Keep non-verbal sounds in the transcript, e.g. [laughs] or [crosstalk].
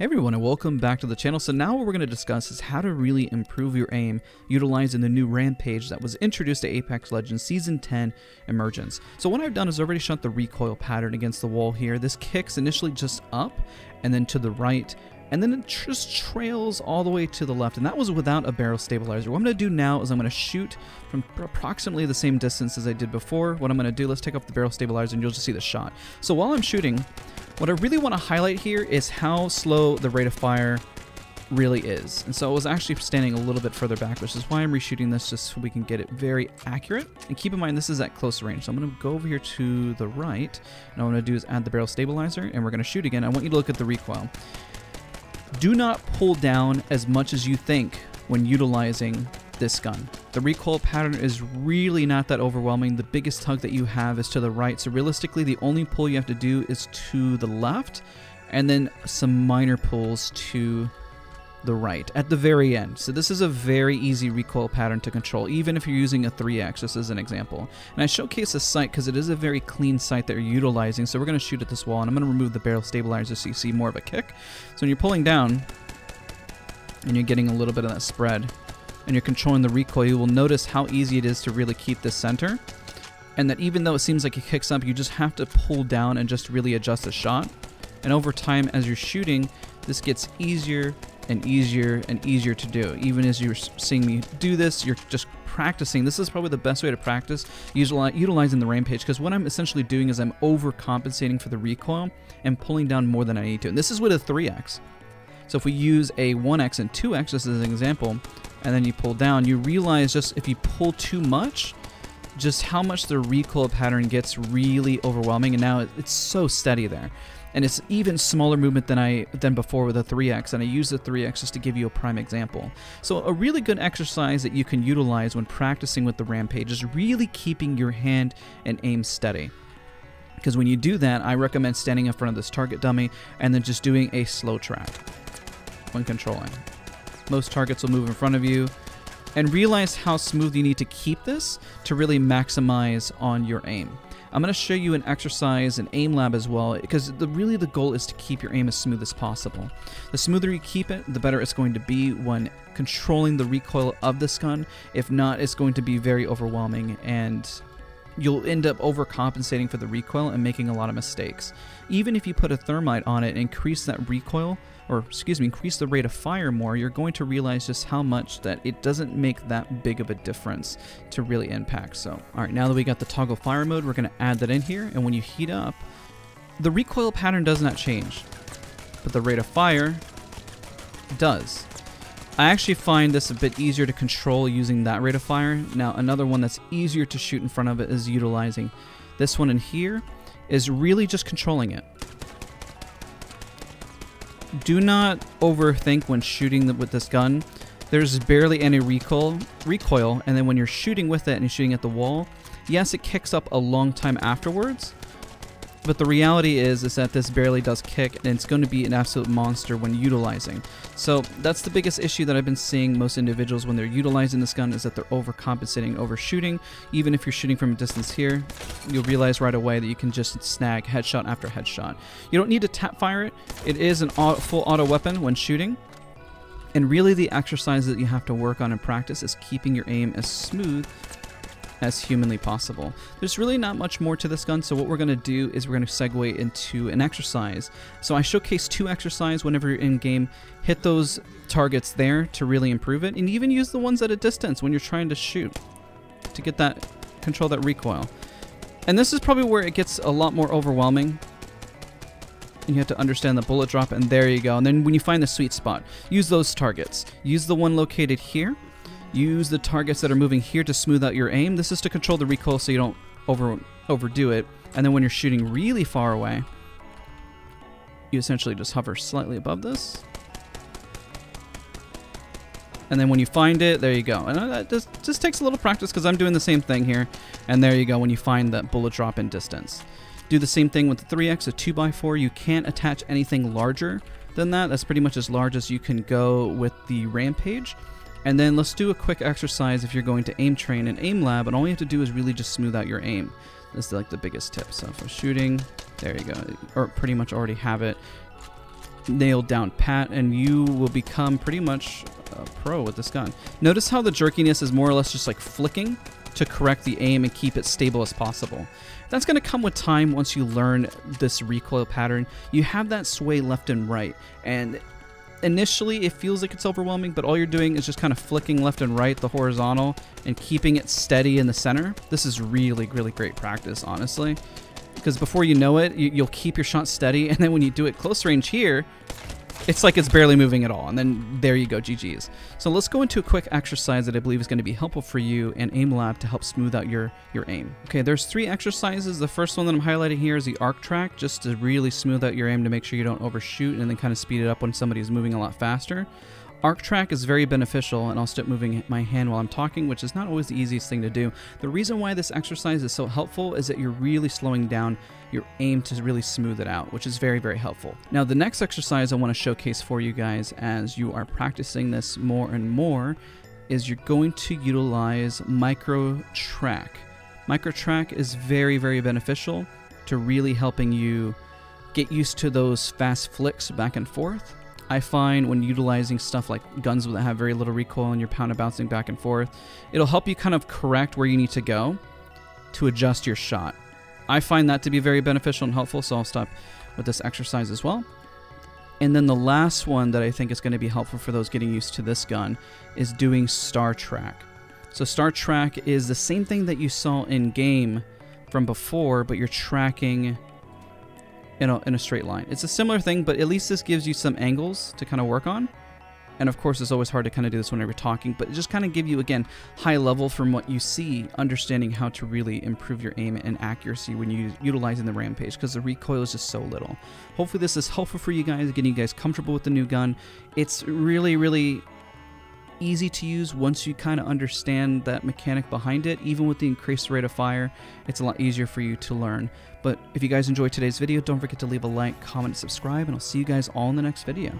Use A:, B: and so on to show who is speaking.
A: Hey everyone and welcome back to the channel. So now what we're going to discuss is how to really improve your aim utilizing the new Rampage that was introduced to Apex Legends Season 10 Emergence. So what I've done is already shot the recoil pattern against the wall here. This kicks initially just up and then to the right and then it just trails all the way to the left and that was without a barrel stabilizer. What I'm going to do now is I'm going to shoot from approximately the same distance as I did before. What I'm going to do, let's take off the barrel stabilizer and you'll just see the shot. So while I'm shooting, what I really want to highlight here is how slow the rate of fire really is. And so I was actually standing a little bit further back, which is why I'm reshooting this just so we can get it very accurate. And keep in mind, this is at close range. So I'm going to go over here to the right. And what I'm going to do is add the barrel stabilizer and we're going to shoot again. I want you to look at the recoil. Do not pull down as much as you think when utilizing this gun. The recoil pattern is really not that overwhelming. The biggest tug that you have is to the right. So realistically, the only pull you have to do is to the left and then some minor pulls to the right at the very end. So this is a very easy recoil pattern to control, even if you're using a 3X, just as an example. And I showcase this sight because it is a very clean sight that you're utilizing. So we're going to shoot at this wall, and I'm going to remove the barrel stabilizer so you see more of a kick. So when you're pulling down, and you're getting a little bit of that spread, and you're controlling the recoil, you will notice how easy it is to really keep the center. And that even though it seems like it kicks up, you just have to pull down and just really adjust the shot. And over time, as you're shooting, this gets easier and easier and easier to do. Even as you're seeing me do this, you're just practicing. This is probably the best way to practice utilizing the rampage because what I'm essentially doing is I'm overcompensating for the recoil and pulling down more than I need to. And this is with a 3x. So if we use a 1x and 2x just as an example, and then you pull down, you realize just if you pull too much, just how much the recoil pattern gets really overwhelming, and now it's so steady there. And it's even smaller movement than I than before with a 3x, and I use the 3x just to give you a prime example. So a really good exercise that you can utilize when practicing with the Rampage is really keeping your hand and aim steady. Because when you do that, I recommend standing in front of this target dummy and then just doing a slow track when controlling. Most targets will move in front of you. And realize how smooth you need to keep this to really maximize on your aim. I'm going to show you an exercise, an aim lab as well, because the, really the goal is to keep your aim as smooth as possible. The smoother you keep it, the better it's going to be when controlling the recoil of this gun. If not, it's going to be very overwhelming and you'll end up overcompensating for the recoil and making a lot of mistakes. Even if you put a thermite on it and increase that recoil, or excuse me, increase the rate of fire more, you're going to realize just how much that it doesn't make that big of a difference to really impact. So, all right, now that we got the toggle fire mode, we're going to add that in here. And when you heat up, the recoil pattern does not change, but the rate of fire does. I actually find this a bit easier to control using that rate of fire. Now, another one that's easier to shoot in front of it is utilizing this one in here is really just controlling it do not overthink when shooting with this gun. There's barely any recoil, recoil, and then when you're shooting with it and you're shooting at the wall, yes, it kicks up a long time afterwards, but the reality is is that this barely does kick and it's going to be an absolute monster when utilizing. So that's the biggest issue that I've been seeing most individuals when they're utilizing this gun is that they're overcompensating, overshooting. Even if you're shooting from a distance here, you'll realize right away that you can just snag headshot after headshot. You don't need to tap fire it. It is an full auto weapon when shooting. And really the exercise that you have to work on in practice is keeping your aim as smooth as humanly possible. There's really not much more to this gun, so what we're going to do is we're going to segue into an exercise. So I showcase two exercise whenever you're in game. Hit those targets there to really improve it, and even use the ones at a distance when you're trying to shoot to get that control that recoil. And this is probably where it gets a lot more overwhelming. And you have to understand the bullet drop, and there you go. And then when you find the sweet spot, use those targets. Use the one located here, Use the targets that are moving here to smooth out your aim. This is to control the recoil so you don't over overdo it. And then when you're shooting really far away, you essentially just hover slightly above this. And then when you find it, there you go. And uh, that just, just takes a little practice because I'm doing the same thing here. And there you go when you find that bullet drop in distance. Do the same thing with the 3X, a 2x4. You can't attach anything larger than that. That's pretty much as large as you can go with the Rampage. And then let's do a quick exercise if you're going to aim train and aim lab, and all you have to do is really just smooth out your aim. This is like the biggest tip. So for shooting, there you go, or pretty much already have it. nailed down pat, and you will become pretty much a pro with this gun. Notice how the jerkiness is more or less just like flicking to correct the aim and keep it stable as possible. That's going to come with time once you learn this recoil pattern. You have that sway left and right, and initially it feels like it's overwhelming, but all you're doing is just kind of flicking left and right the horizontal and keeping it steady in the center. This is really, really great practice, honestly. Because before you know it, you, will keep your shot steady, [laughs] and then when you do it close range here, it's like it's barely moving at all. And then there you go, GG's. So let's go into a quick exercise that I believe is going to be helpful for you and Aim Lab to help smooth out your, your aim. Okay, there's three exercises. The first one that I'm highlighting here is the arc track, just to really smooth out your aim to make sure you don't overshoot and then kind of speed it up when somebody is moving a lot faster. Arc track is very beneficial, and I'll stop moving my hand while I'm talking, which is not always the easiest thing to do. The reason why this exercise is so helpful is that you're really slowing down your aim to really smooth it out, which is very, very helpful. Now, the next exercise I want to showcase for you guys as you are practicing this more and more is you're going to utilize micro track. Micro track is very, very beneficial to really helping you get used to those fast flicks back and forth I find when utilizing stuff like guns that have very little recoil and you're pound bouncing back and forth, it'll help you kind of correct where you need to go to adjust your shot. I find that to be very beneficial and helpful, so I'll stop with this exercise as well. And then the last one that I think is going to be helpful for those getting used to this gun is doing Star Track. So Star Track is the same thing that you saw in game from before, but you're tracking in a, in a straight line. It's a similar thing, but at least this gives you some angles to kind of work on. And of course, it's always hard to kind of do this whenever you're talking, but just kind of give you, again, high level from what you see, understanding how to really improve your aim and accuracy when you're utilizing the Rampage, because the recoil is just so little. Hopefully this is helpful for you guys, getting you guys comfortable with the new gun. It's really, really easy to use once you kind of understand that mechanic behind it. Even with the increased rate of fire, it's a lot easier for you to learn. But if you guys enjoyed today's video, don't forget to leave a like, comment, subscribe, and I'll see you guys all in the next video.